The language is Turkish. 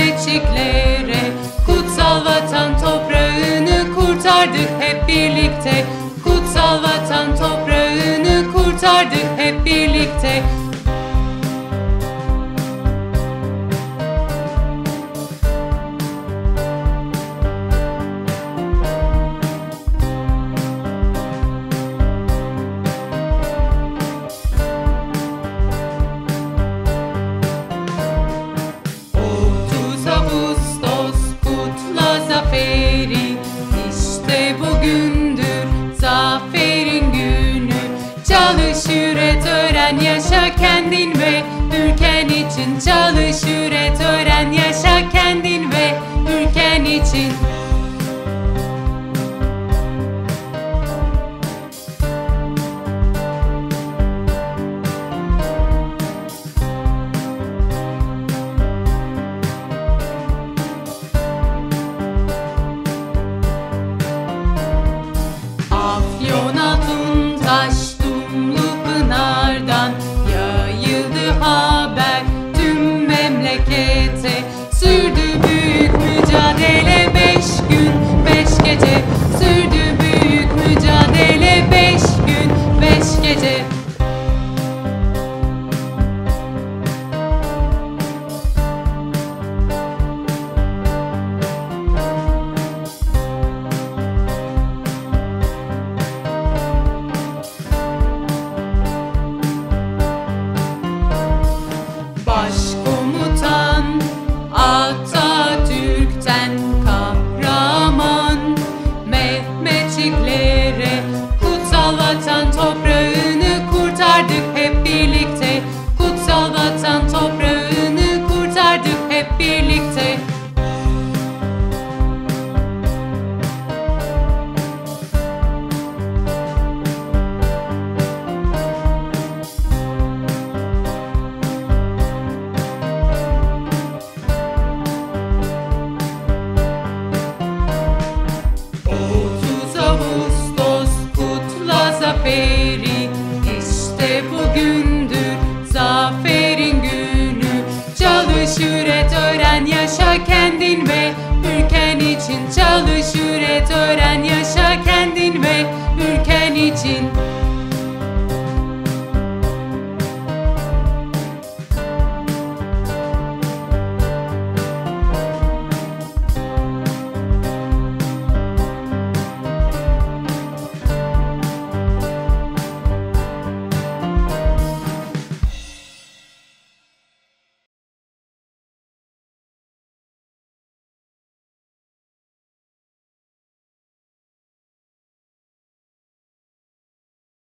Mehmetçiklere Kutsal vatan toprağını kurtardık hep birlikte. Kutsal vatan toprağını kurtardık hep birlikte. Üret öğren yaşa kendin ve ülken için Çalış üret öğren yaşa kendin ve ülken için Gott, an Top zaferi. İşte bugündür zaferin günü. Çalış üret öğren yaşa kendin ve ülken için. Çalış üret öğren yaşa kendin ve ülken için.